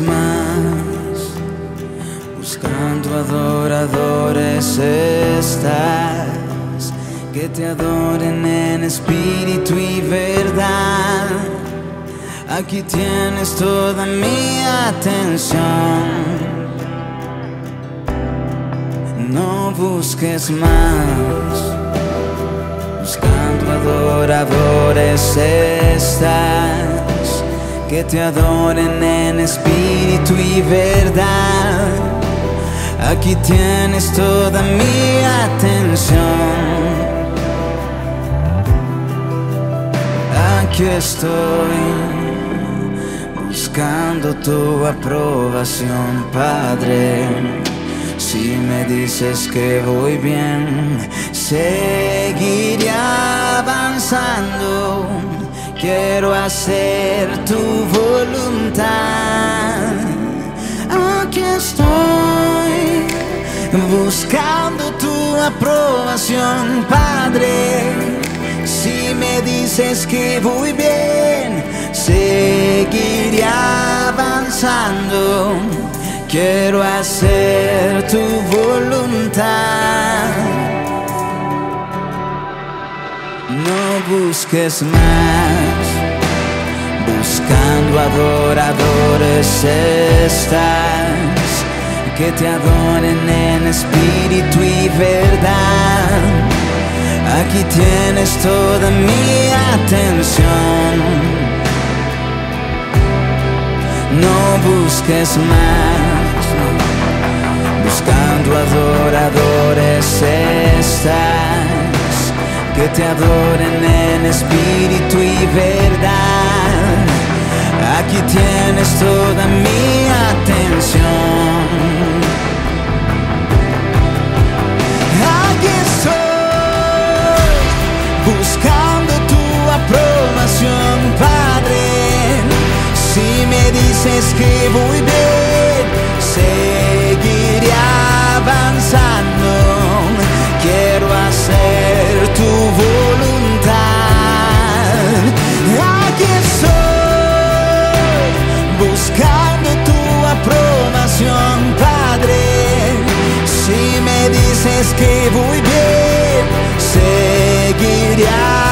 Más, buscando adoradores estás, que te adoren en espíritu y verdad. Aquí tienes toda mi atención. No busques más, buscando adoradores estás, que te adoren en espíritu y verdad. Aquí tienes toda mi atención. Aquí estoy buscando tu aprobación, Padre. Si me dices que voy bien, seguiré avanzando. Quiero hacer tu voluntad. Aquí estoy buscando tu aprobación, Padre. Si me dices que voy bien, seguiré avanzando. Quiero hacer tu voluntad. No busques más, buscando adoradores estás, que te adoren en espíritu y verdad. Aquí tienes toda mi atención. No busques más, buscando adoradores estás, que te adoren en espíritu y verdad. Aquí tienes toda mi atención. Aquí estoy buscando tu aprobación, Padre. Si me dices que voy bien, seguiré que voy bien, seguiré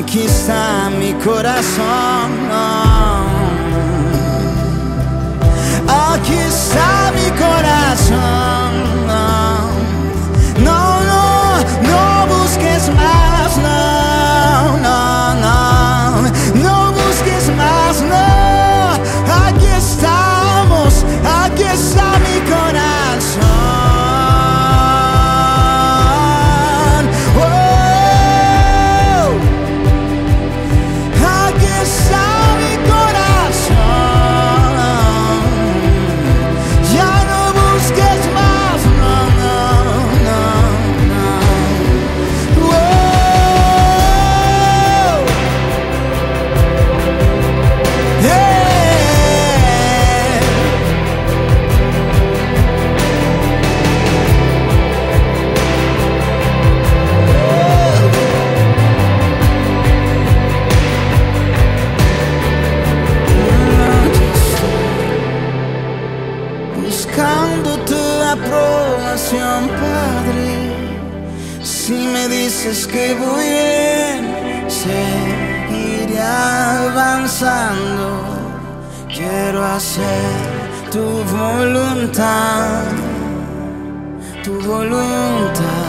aquí está mi corazón. oh. Aquí está mi corazón. No, no, no, no busques más. Dices que voy bien, seguiré avanzando. Quiero hacer tu voluntad, tu voluntad.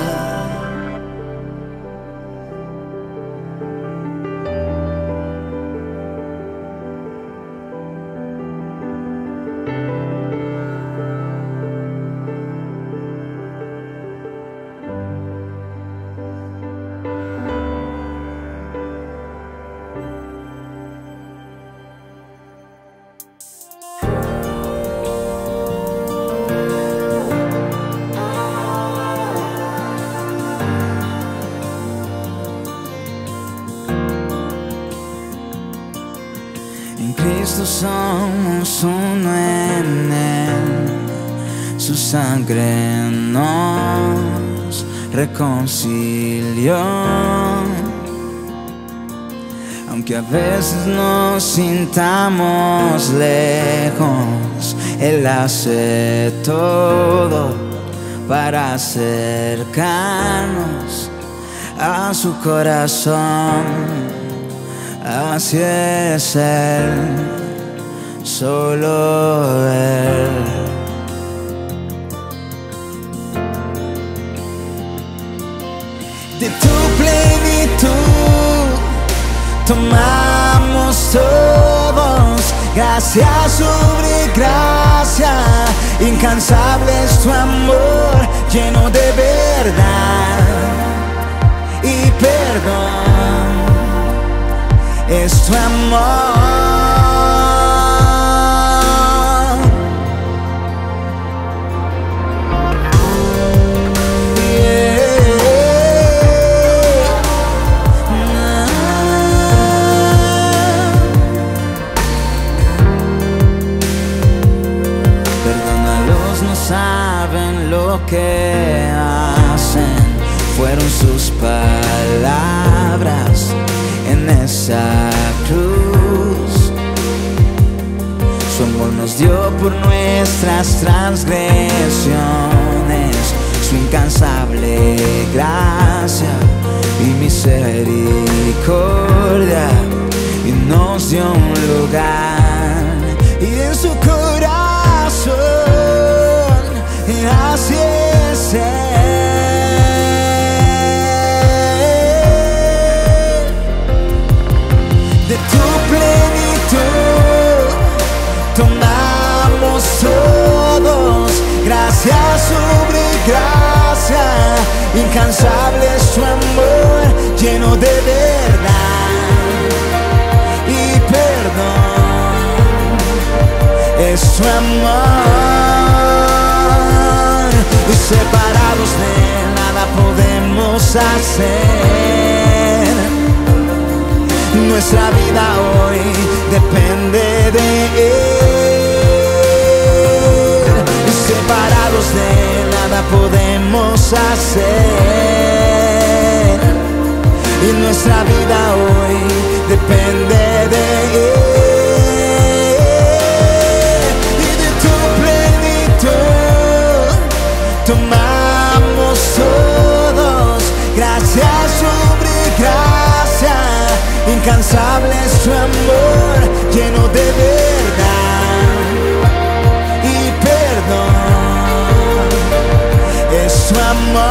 Su sangre nos reconcilió. Aunque a veces nos sintamos lejos, Él hace todo para acercarnos a su corazón. Así es Él, solo Él. Tomamos todos, gracia sobre gracia, incansable es tu amor, lleno de verdad y perdón es tu amor. Que hacen. Fueron sus palabras en esa cruz. Su amor nos dio por nuestras transgresiones, su incansable gracia y misericordia, y nos dio un lugar, y en su corazón saciese de tu plenitud. Tomamos todos gracia sobre gracia, incansable es tu amor, lleno de verdad y perdón. Es tu amor separados de nada podemos hacer. Nuestra vida hoy depende de Él. Separados de nada podemos hacer. Y nuestra vida hoy depende de Él. Incansable es tu amor, lleno de verdad y perdón. Es tu amor.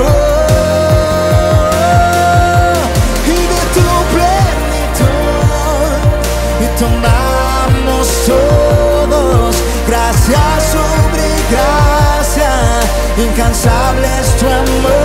oh, y de tu plenitud. Y tomamos todos. Gracias sobre gracia. Incansable es tu amor,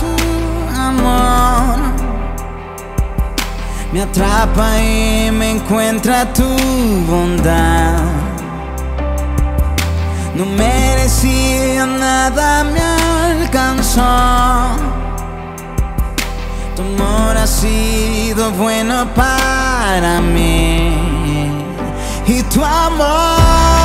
tu amor. Me atrapa y me encuentra tu bondad. No merecía nada, me alcanzó. Tu amor ha sido bueno para mí. Y tu amor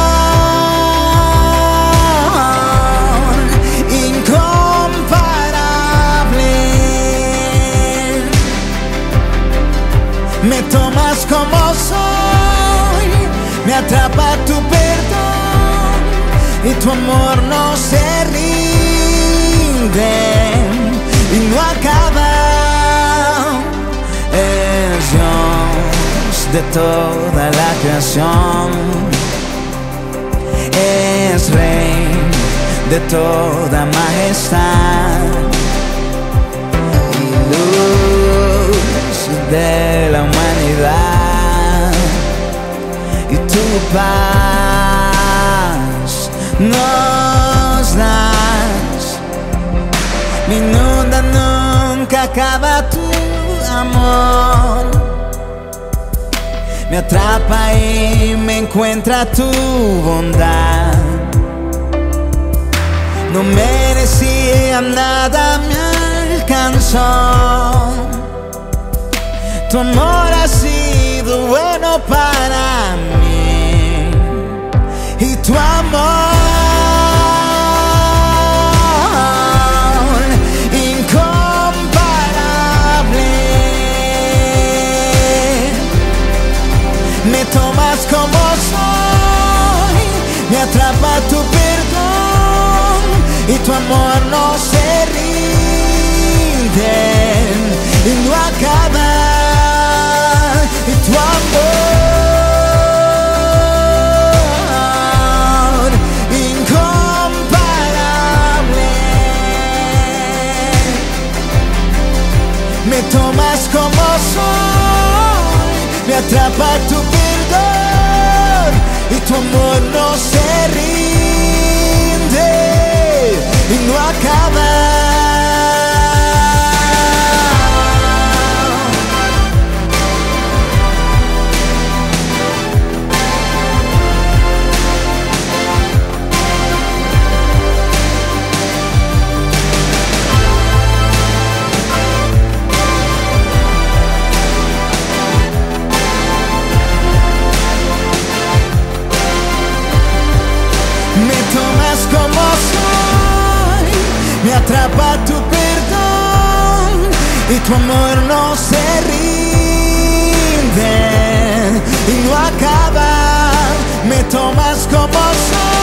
Me tomas como soy, me atrapa tu perdón y tu amor no se rinde y no acaba. Es Dios de toda la creación, es Rey de toda majestad de la humanidad. Y tu paz nos das. Me inunda nunca acaba tu amor me atrapa y me encuentra tu bondad. No merecía nada, me alcanzó. Tu amor ha sido bueno para mí y tu amor incomparable. Me tomas como soy, me atrapa tu perdón y tu amor no se atrapa tu perdón y tu amor no se rinde y no acaba, me tomas como soy.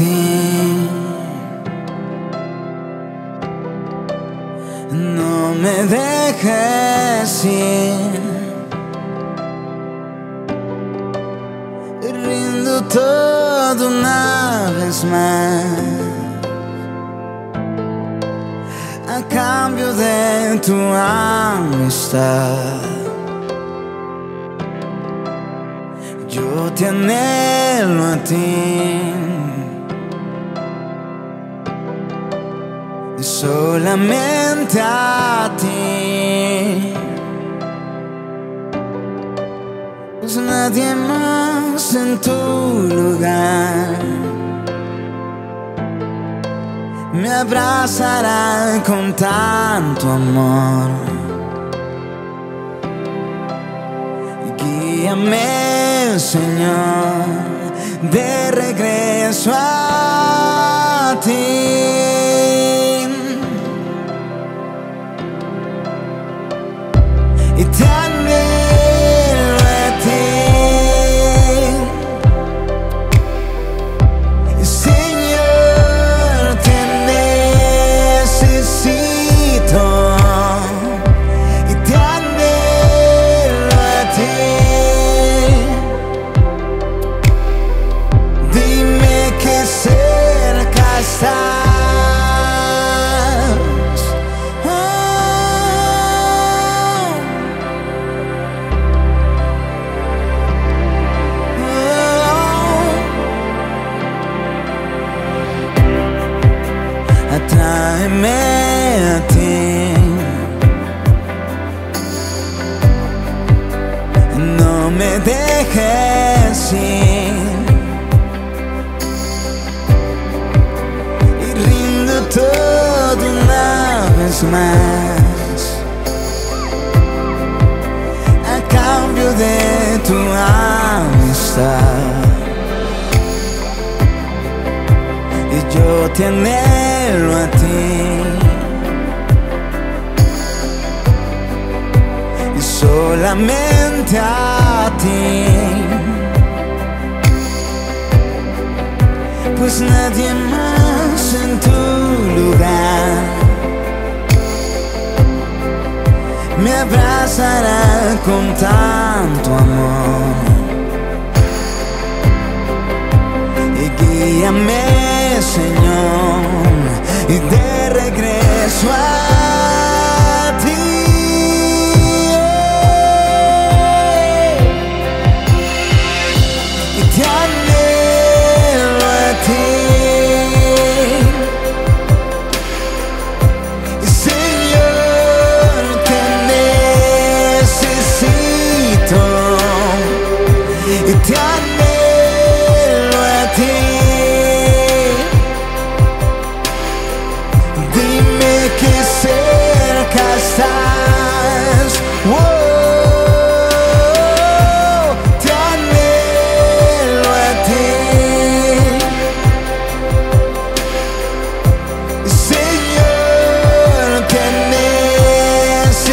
ti. No me dejes ir. Rindo todo una vez más a cambio de tu amistad. Yo te anhelo a ti. solamente a ti. Pues nadie más en tu lugar me abrazará con tanto amor. Guíame, Señor, de regreso a ti. down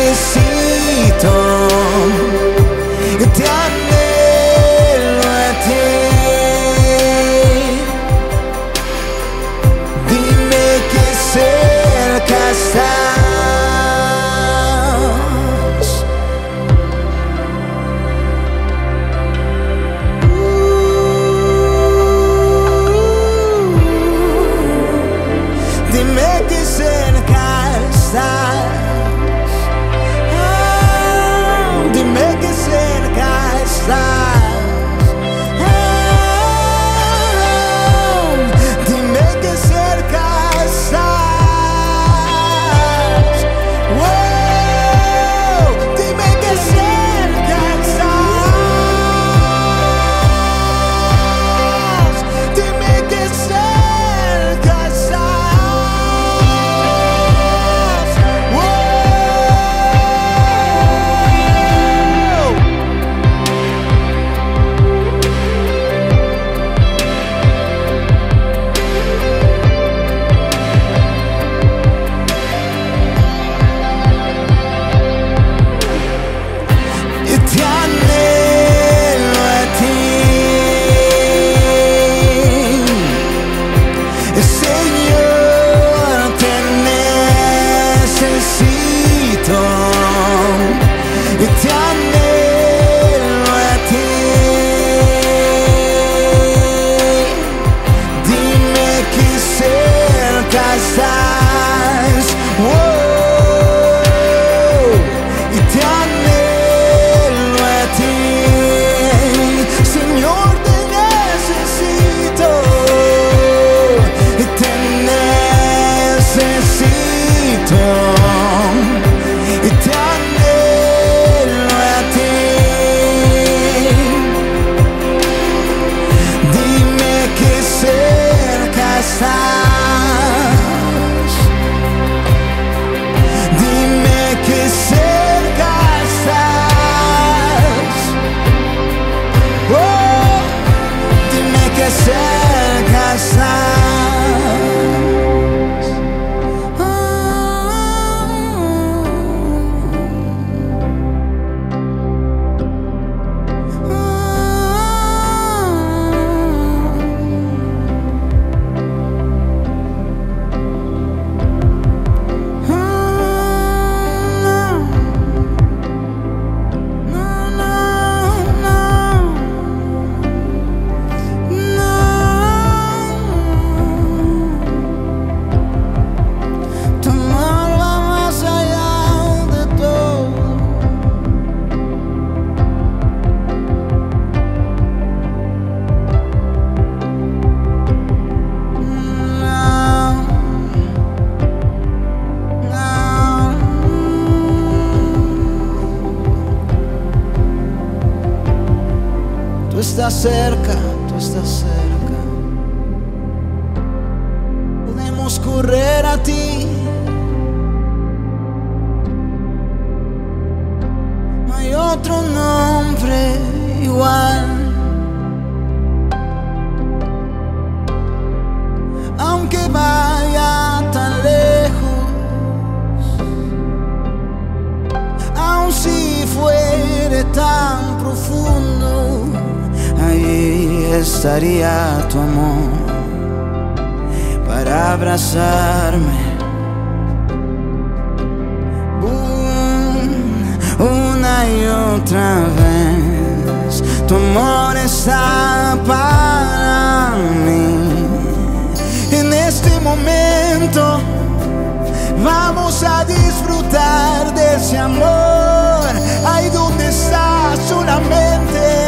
decir estaría tu amor para abrazarme. Un- Una y otra vez, tu amor está para mí. En este momento vamos a disfrutar de ese amor. Ahí donde estás solamente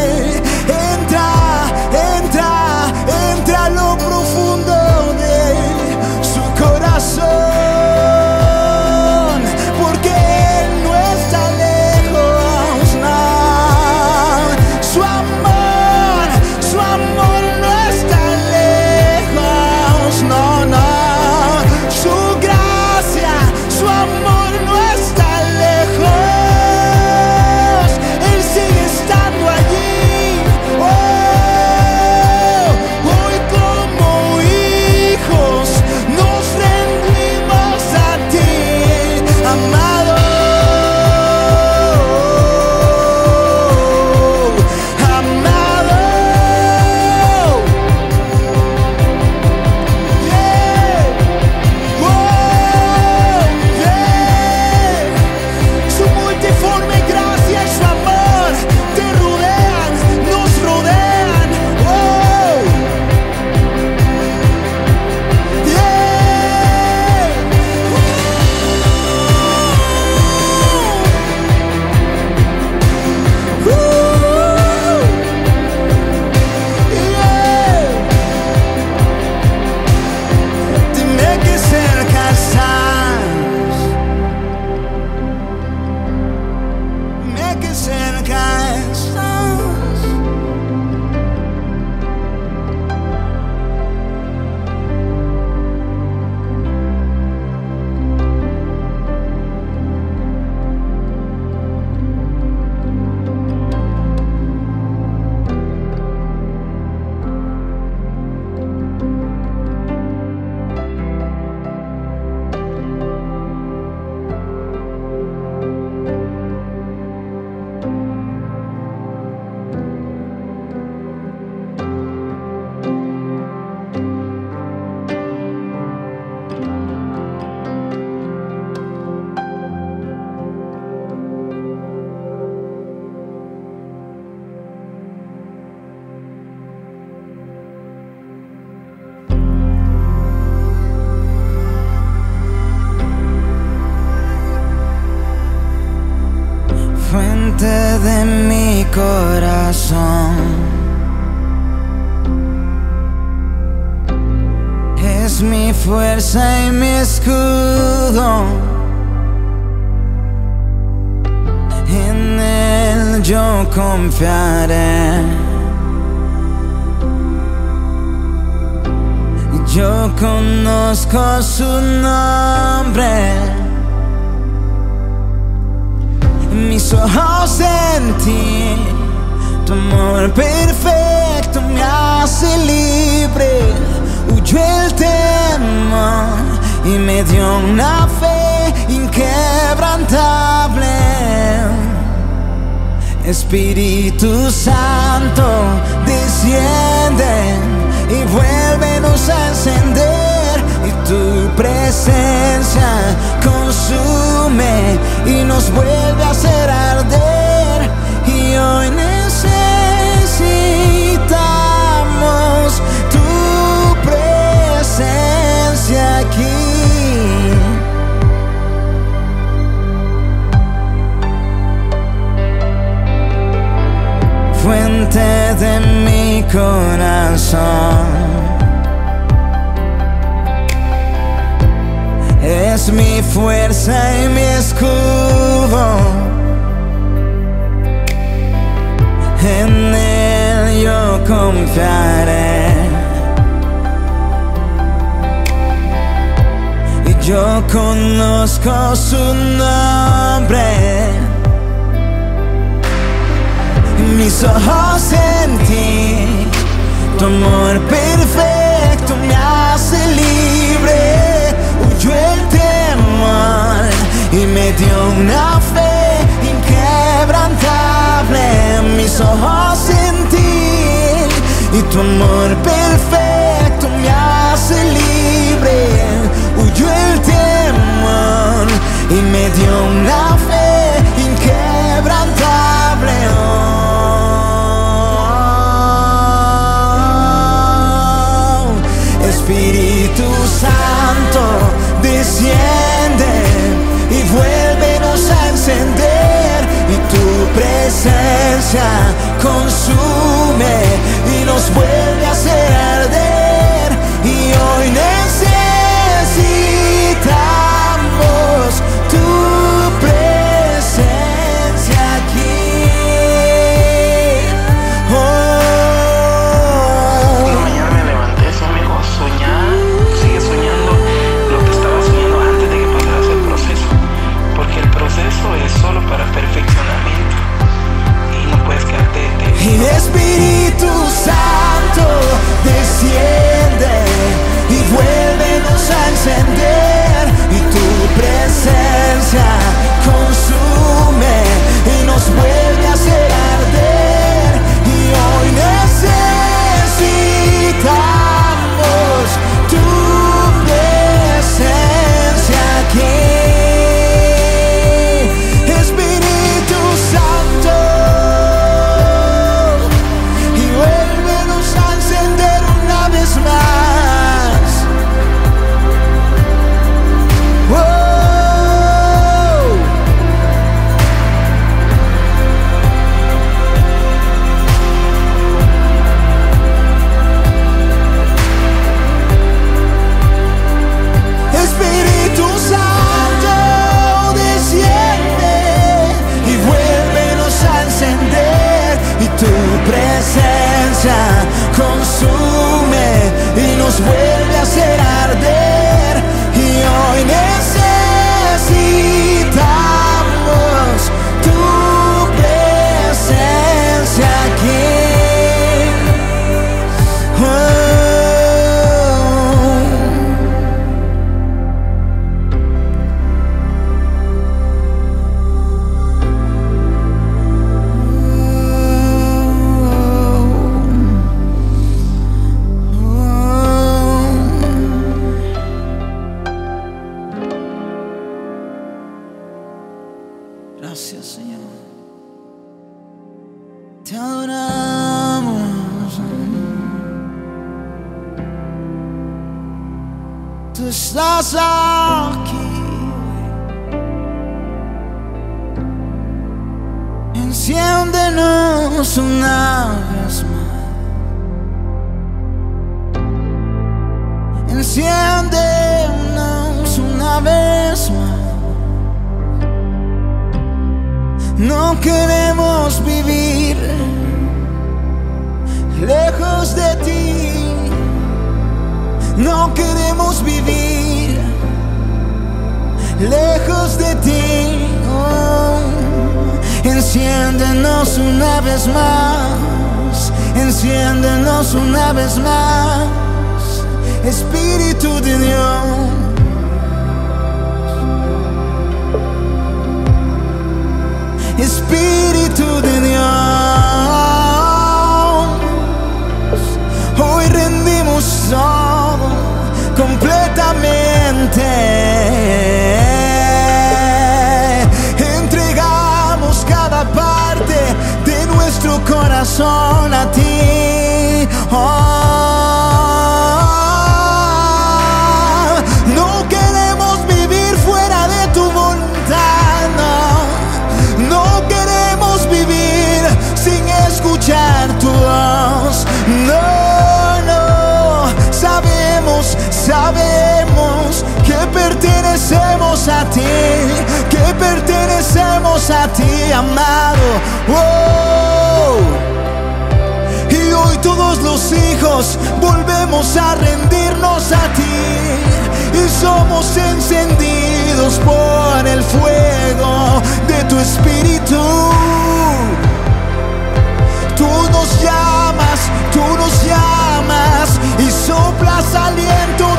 en tu amor perfecto me hace libre. Huyó el temor y me dio una fe inquebrantable. Espíritu Santo, desciende y vuélvenos a encender. Y tu presencia consume y nos vuelve a hacer arder. Fuente de mi corazón. Es mi fuerza y mi escudo. En él yo confiaré. Y yo conozco su nombre. Mis ojos en ti, tu amor perfecto me hace libre. Huyó el temor y me dio una fe inquebrantable. Mis ojos en ti y tu amor perfecto me hace libre. Huyó el temor y me dio una fe inquebrantable. Espíritu Santo, desciende y vuélvenos a encender. Y tu presencia consume corazón a ti. Oh, no queremos vivir fuera de tu voluntad. No, no queremos vivir sin escuchar tu voz. No, no, sabemos, sabemos que pertenecemos a ti, que pertenecemos a ti, amado. Oh, hijos volvemos a rendirnos a ti y somos encendidos por el fuego de tu espíritu. Tú nos llamas, tú nos llamas y soplas aliento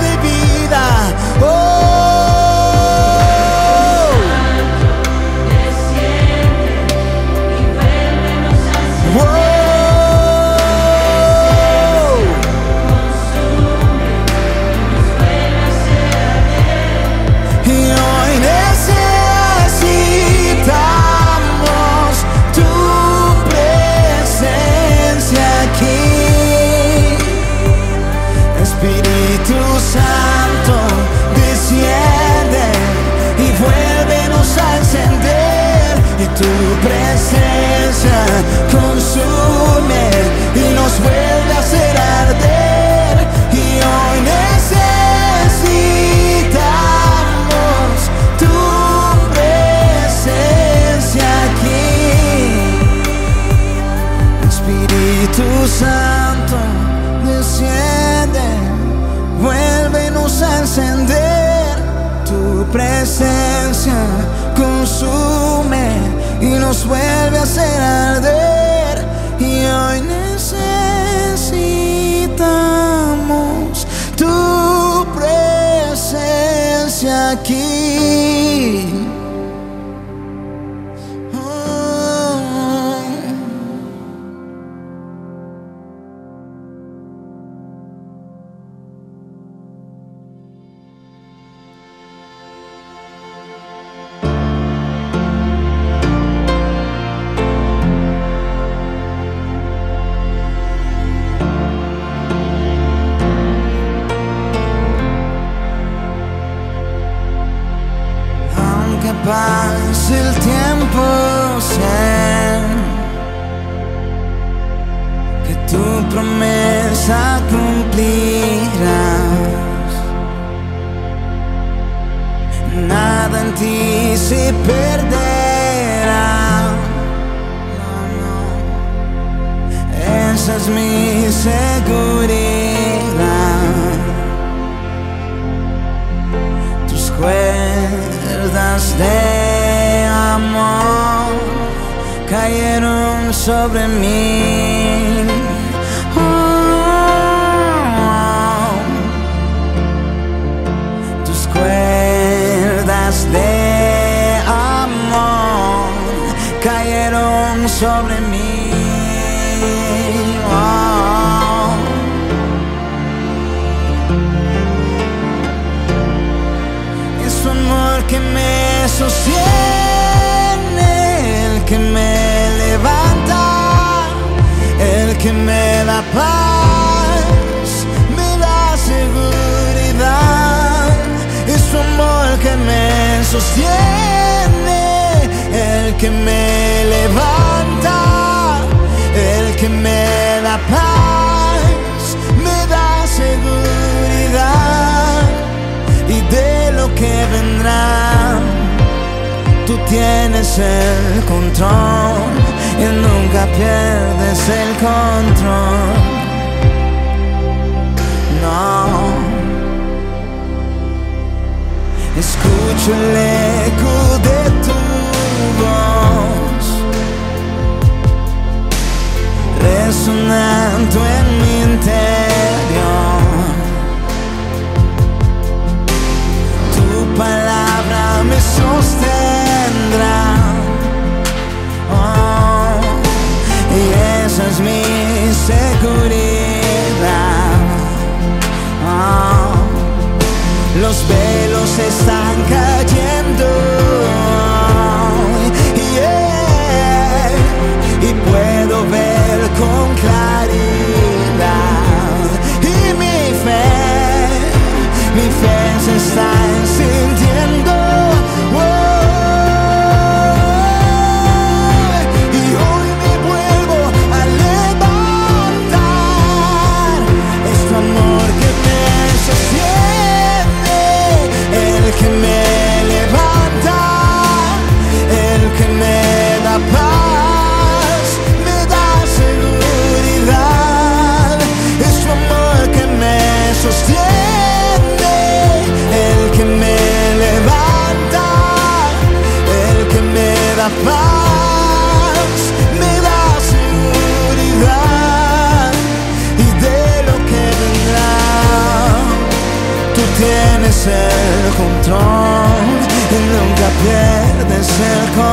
presencia consume y nos vuelve a hacer arder. Y hoy necesitamos tu presencia aquí. Que me sostiene, el que me levanta, el que me da paz, me da seguridad. Es su amor que me sostiene, el que me levanta, el que me Tú tienes el control y nunca pierdes el control. No. Escucho el eco de tu voz resonando en mi interior. sostendrá. Oh, y esa es mi seguridad. Oh, los velos están cayendo. Y puedo ver con claridad. Y mi fe, mi fe se está encendiendo. shall call.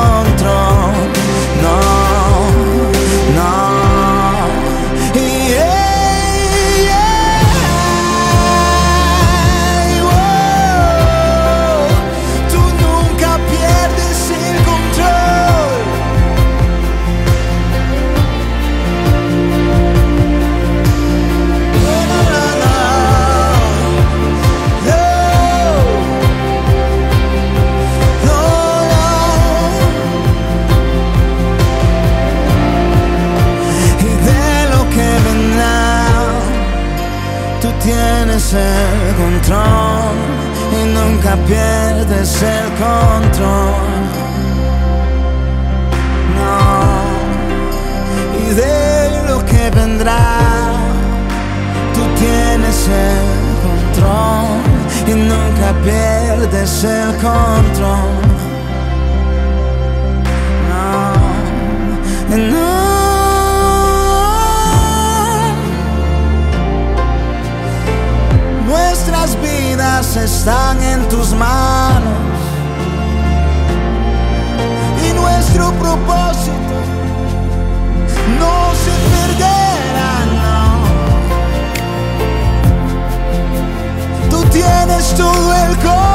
Nunca pierdes el control. No, y de lo que vendrá, tú tienes el control y nunca pierdes el control. No. Están en tus manos y nuestro propósito no se perderá, no. Tú tienes todo el control,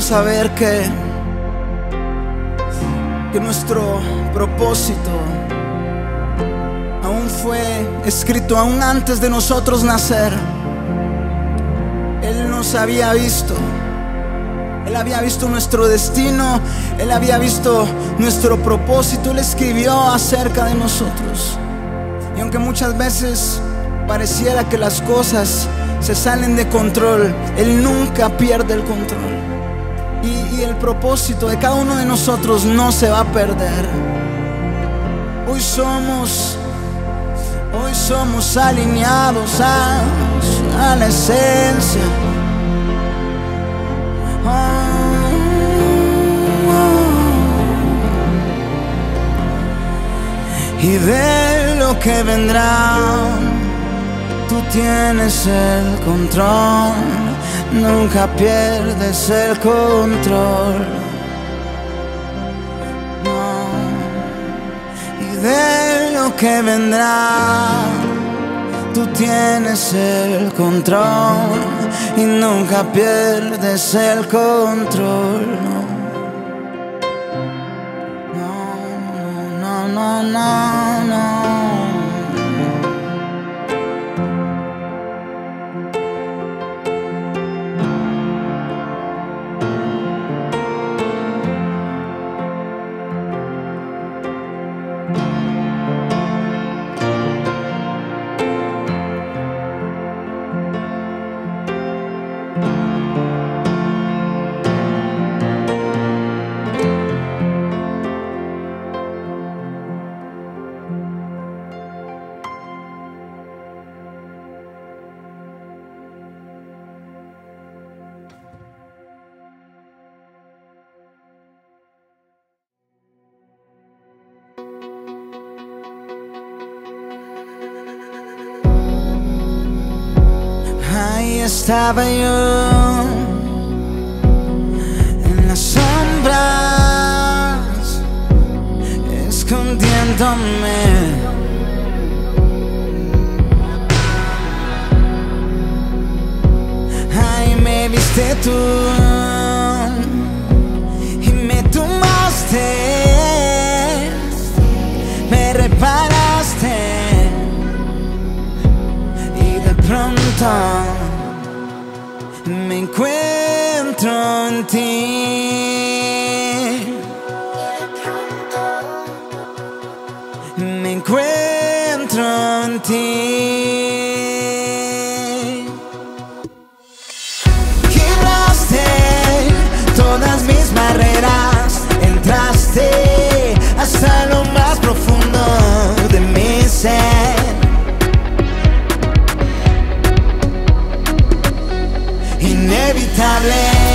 saber que, que nuestro propósito aún fue escrito aún antes de nosotros nacer. Él nos había visto. Él había visto nuestro destino, Él había visto nuestro propósito, Él escribió acerca de nosotros. Y aunque muchas veces pareciera que las cosas se salen de control, Él nunca pierde el control. Y, el propósito de cada uno de nosotros no se va a perder. Hoy somos, hoy somos alineados a la esencia. Y de lo que vendrá, tú tienes el control, nunca pierdes el control. No. Y de lo que vendrá, tú tienes el control y nunca pierdes el control. No, no, no, no, no. Ahí estaba yo en las sombras, escondiéndome. Ahí me viste tú me encuentro en ti. Me encuentro en ti. Quebraste todas mis barreras, entraste hasta lo más profundo de mi ser. Inevitable.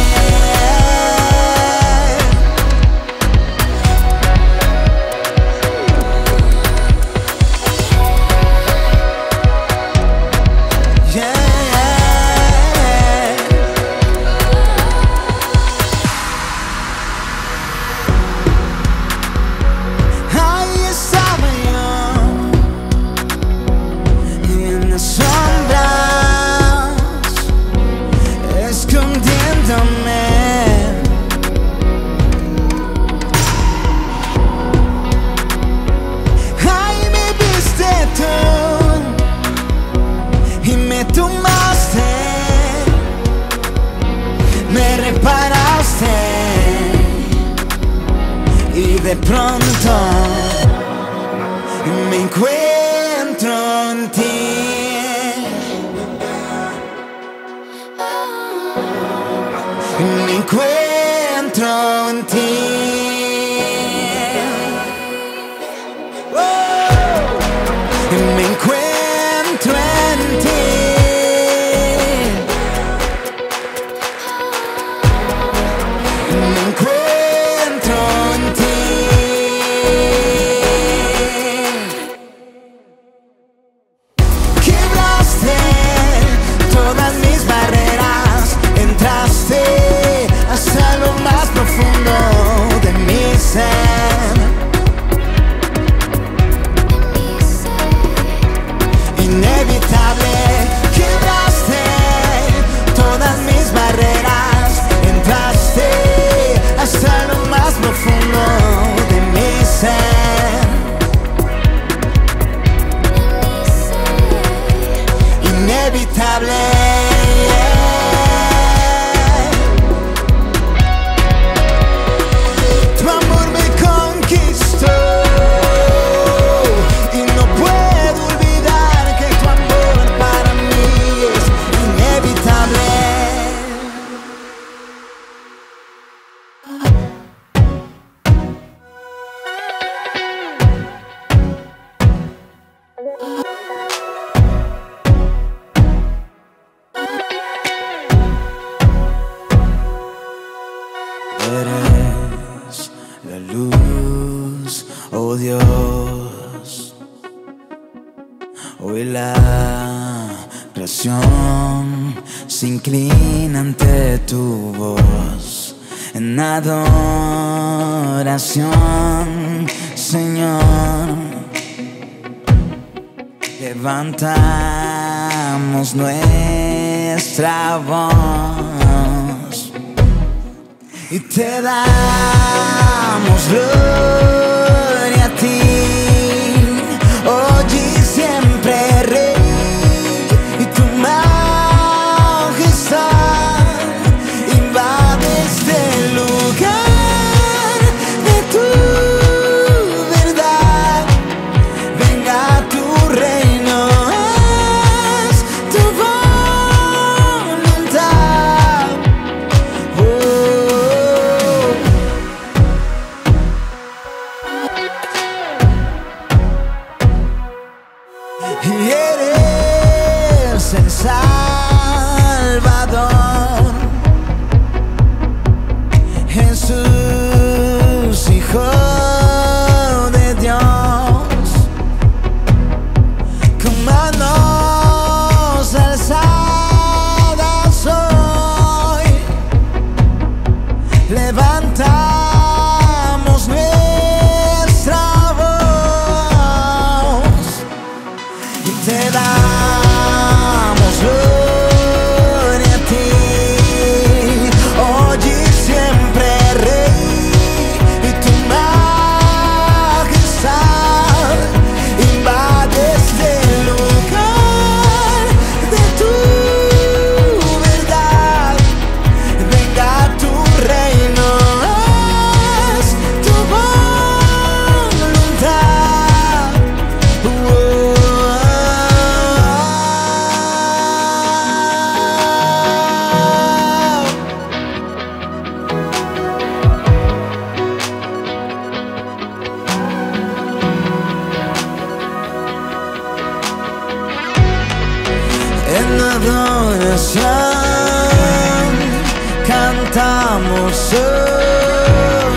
Hoy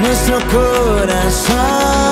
nuestro corazón